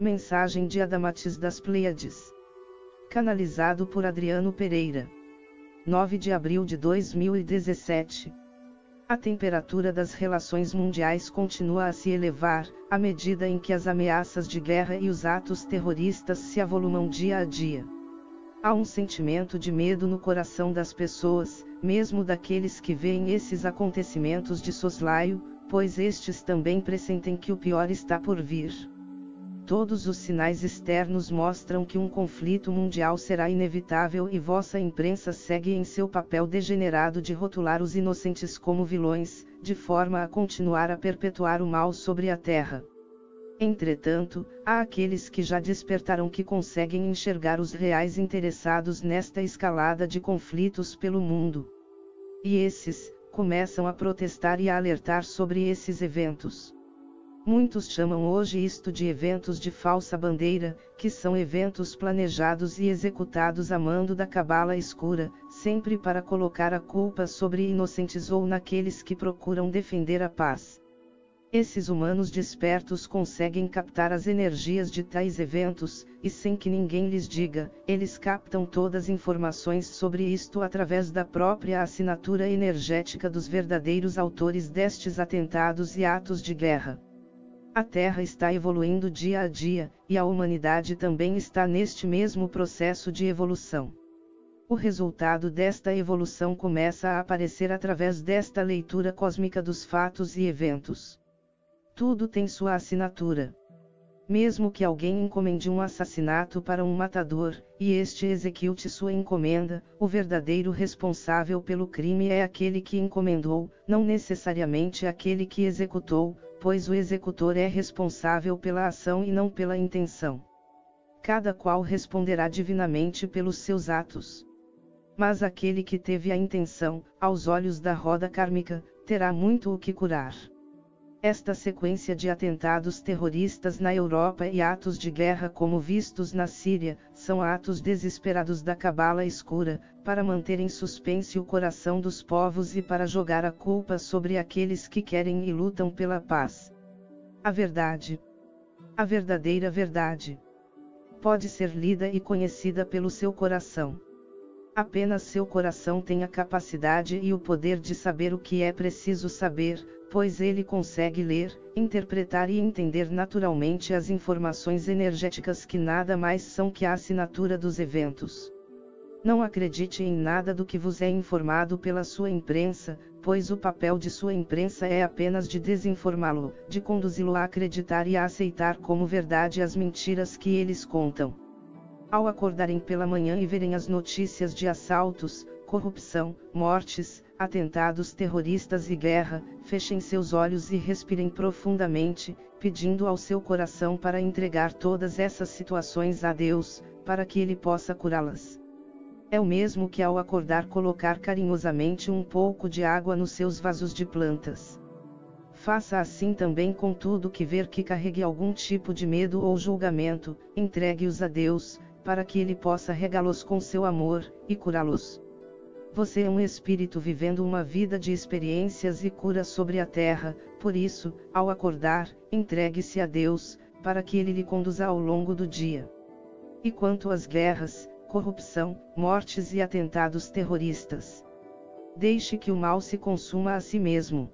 Mensagem de Adamatis das Pleiades. Canalizado por Adriano Pereira. 9 de abril de 2017. A temperatura das relações mundiais continua a se elevar, à medida em que as ameaças de guerra e os atos terroristas se avolumam dia a dia. Há um sentimento de medo no coração das pessoas, mesmo daqueles que veem esses acontecimentos de soslaio, pois estes também pressentem que o pior está por vir. Todos os sinais externos mostram que um conflito mundial será inevitável e vossa imprensa segue em seu papel degenerado de rotular os inocentes como vilões, de forma a continuar a perpetuar o mal sobre a terra. Entretanto, há aqueles que já despertaram que conseguem enxergar os reais interessados nesta escalada de conflitos pelo mundo. E esses, começam a protestar e a alertar sobre esses eventos. Muitos chamam hoje isto de eventos de falsa bandeira, que são eventos planejados e executados a mando da cabala escura, sempre para colocar a culpa sobre inocentes ou naqueles que procuram defender a paz. Esses humanos despertos conseguem captar as energias de tais eventos, e sem que ninguém lhes diga, eles captam todas as informações sobre isto através da própria assinatura energética dos verdadeiros autores destes atentados e atos de guerra. A Terra está evoluindo dia a dia, e a humanidade também está neste mesmo processo de evolução. O resultado desta evolução começa a aparecer através desta leitura cósmica dos fatos e eventos. Tudo tem sua assinatura. Mesmo que alguém encomende um assassinato para um matador, e este execute sua encomenda, o verdadeiro responsável pelo crime é aquele que encomendou, não necessariamente aquele que executou, pois o executor é responsável pela ação e não pela intenção. Cada qual responderá divinamente pelos seus atos. Mas aquele que teve a intenção, aos olhos da roda kármica, terá muito o que curar. Esta sequência de atentados terroristas na Europa e atos de guerra como vistos na Síria, são atos desesperados da cabala escura, para manter em suspense o coração dos povos e para jogar a culpa sobre aqueles que querem e lutam pela paz. A verdade. A verdadeira verdade. Pode ser lida e conhecida pelo seu coração. Apenas seu coração tem a capacidade e o poder de saber o que é preciso saber, pois ele consegue ler, interpretar e entender naturalmente as informações energéticas que nada mais são que a assinatura dos eventos. Não acredite em nada do que vos é informado pela sua imprensa, pois o papel de sua imprensa é apenas de desinformá-lo, de conduzi-lo a acreditar e a aceitar como verdade as mentiras que eles contam. Ao acordarem pela manhã e verem as notícias de assaltos, corrupção, mortes, atentados terroristas e guerra, fechem seus olhos e respirem profundamente, pedindo ao seu coração para entregar todas essas situações a Deus, para que Ele possa curá-las. É o mesmo que ao acordar colocar carinhosamente um pouco de água nos seus vasos de plantas. Faça assim também com tudo que ver que carregue algum tipo de medo ou julgamento, entregue-os a Deus, para que Ele possa regá-los com seu amor, e curá-los. Você é um espírito vivendo uma vida de experiências e cura sobre a terra, por isso, ao acordar, entregue-se a Deus, para que Ele lhe conduza ao longo do dia. E quanto às guerras, corrupção, mortes e atentados terroristas, deixe que o mal se consuma a si mesmo.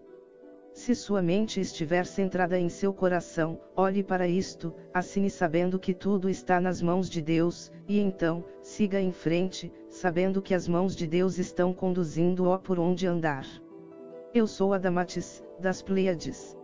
Se sua mente estiver centrada em seu coração, olhe para isto, assine sabendo que tudo está nas mãos de Deus, e então, siga em frente, sabendo que as mãos de Deus estão conduzindo-o por onde andar. Eu sou Adamatis, das Pleiades.